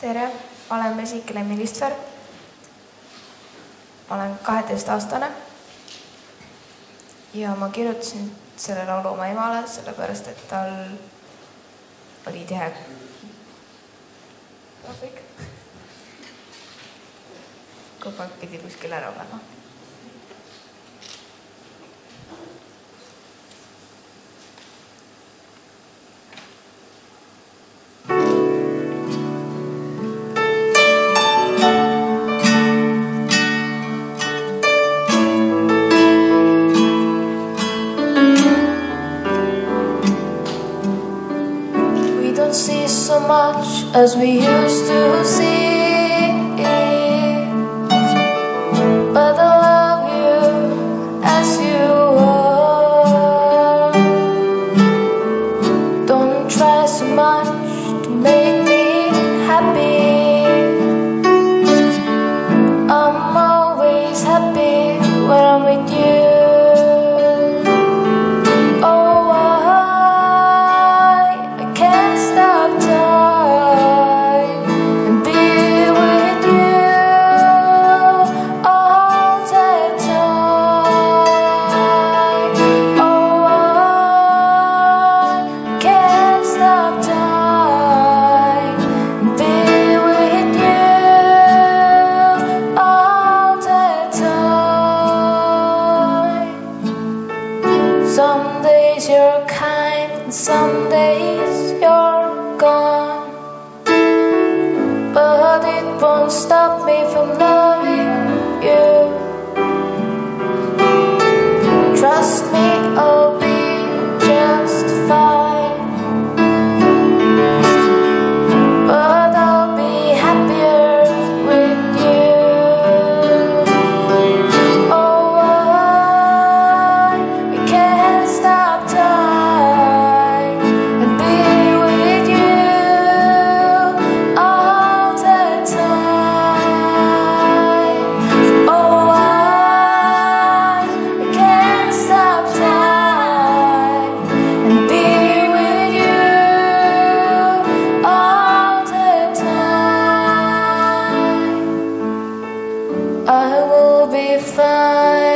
tere, olen Mesike Lemmi Listver. olen kaheteistaastane. ja ma kirjutasin selle laulu oma emale, sellepärast et tal oli tihe graafik. kogu aeg pidi kuskil ära olema. So much as we used to see. But I love you as you are. Don't try so much days you're gone. But it won't stop me from loving you. Trust me, I will be fine.